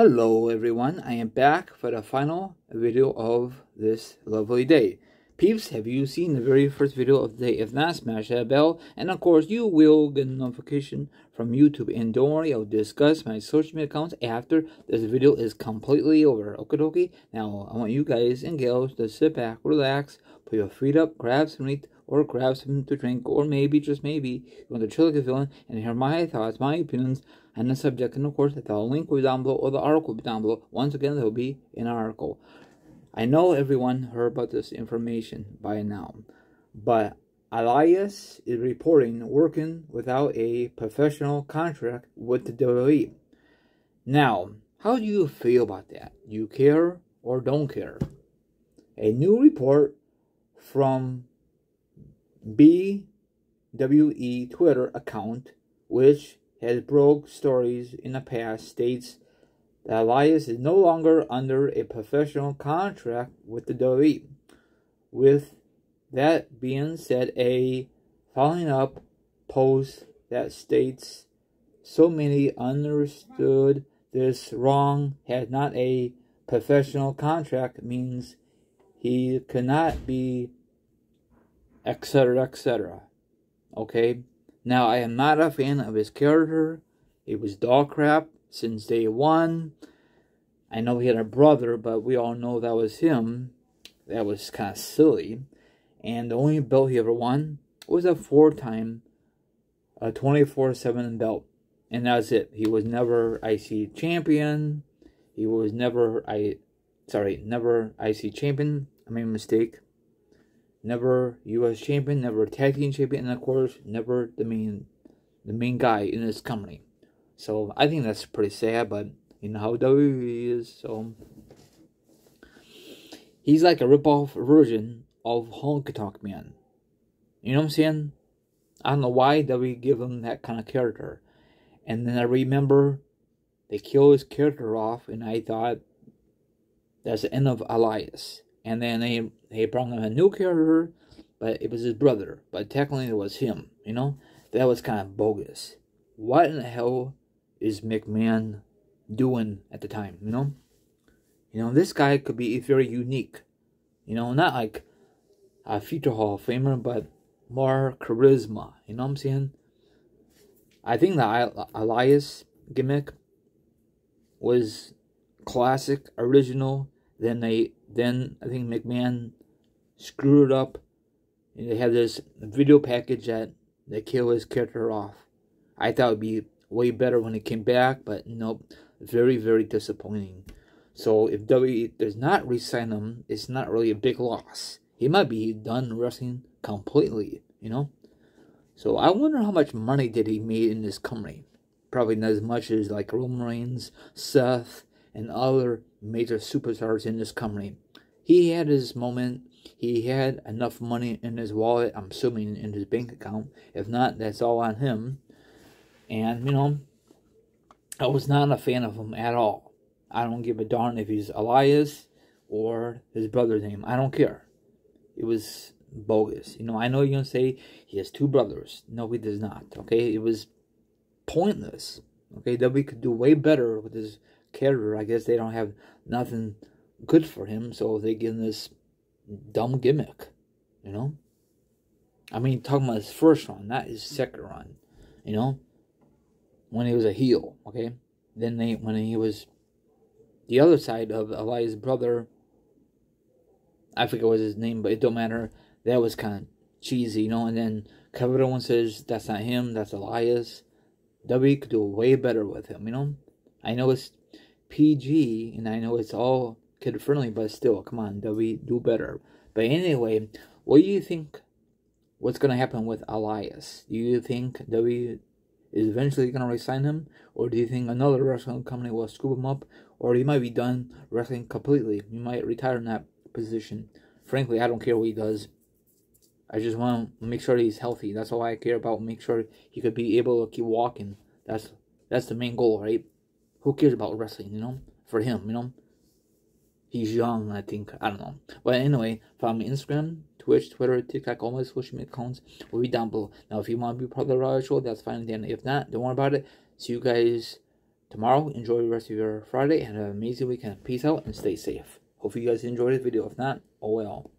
Hello everyone, I am back for the final video of this lovely day. Peeps, have you seen the very first video of the day? If not, smash that bell. And of course, you will get a notification from YouTube. And don't worry, I'll discuss my social media accounts after this video is completely over. Okay, dokie? Now, I want you guys and gals to sit back, relax, put your feet up, grab some meat, or grab something to drink, or maybe, just maybe, you want to chill like a villain and hear my thoughts, my opinions on the subject. And of course, the link will be down below, or the article will be down below. Once again, there will be an article. I know everyone heard about this information by now, but Elias is reporting working without a professional contract with the WWE. Now, how do you feel about that? Do you care or don't care? A new report from BWE Twitter account, which has broke stories in the past, states that Elias is no longer under a professional contract with the WWE. With that being said, a following up post that states so many understood this wrong had not a professional contract means he cannot be etc., etc. Okay? Now, I am not a fan of his character. It was dog crap since day one. I know he had a brother, but we all know that was him. That was kind of silly. And the only belt he ever won was a four-time a 24-7 belt. And that's it. He was never IC champion. He was never I sorry, never IC champion. I made a mistake never U.S. champion, never tag team champion, and of course, never the main, the main guy in this company. So I think that's pretty sad, but you know how WWE is. So he's like a rip-off version of Honky Tonk Man. You know what I'm saying? I don't know why WWE give him that kind of character. And then I remember they kill his character off, and I thought that's the end of Elias and then they they brought him a new character, but it was his brother. But technically, it was him. You know, that was kind of bogus. What in the hell is McMahon doing at the time? You know, you know this guy could be very unique. You know, not like a future Hall of Famer, but more charisma. You know what I'm saying? I think the Elias gimmick was classic, original. Then they then I think McMahon screwed up. And they had this video package that they kill his character off. I thought it'd be way better when he came back, but nope, very very disappointing. So if W does not resign him, it's not really a big loss. He might be done wrestling completely, you know. So I wonder how much money did he made in this company. Probably not as much as like Roman Reigns, Seth, and other major superstars in this company. He had his moment. He had enough money in his wallet, I'm assuming in his bank account. If not, that's all on him. And, you know, I was not a fan of him at all. I don't give a darn if he's Elias or his brother's name. I don't care. It was bogus. You know, I know you're going to say he has two brothers. No, he does not. Okay? It was pointless. Okay? That we could do way better with his character. I guess they don't have nothing good for him, so they give him this dumb gimmick, you know? I mean, talking about his first run, not his second run, you know? When he was a heel, okay? Then they, when he was the other side of Elias' brother, I forget what his name, but it don't matter. That was kind of cheesy, you know? And then Kevin Owens says, that's not him, that's Elias. W could do way better with him, you know? I know it's PG, and I know it's all kid friendly, but still, come on, we do better. But anyway, what do you think? What's gonna happen with Elias? Do you think W is eventually gonna resign him, or do you think another wrestling company will scoop him up, or he might be done wrestling completely? He might retire in that position. Frankly, I don't care what he does. I just want to make sure he's healthy. That's all I care about. Make sure he could be able to keep walking. That's that's the main goal, right? Who cares about wrestling, you know? For him, you know? He's young, I think. I don't know. But anyway, follow me Instagram, Twitch, Twitter, TikTok, all my social media accounts will be down below. Now, if you want to be part of the Raw Show, that's fine. Then, if not, don't worry about it. See you guys tomorrow. Enjoy the rest of your Friday and have an amazing weekend. Peace out and stay safe. Hopefully you guys enjoyed this video. If not, oh well.